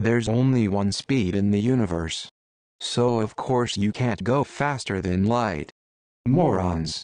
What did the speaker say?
There's only one speed in the universe. So of course you can't go faster than light. Morons.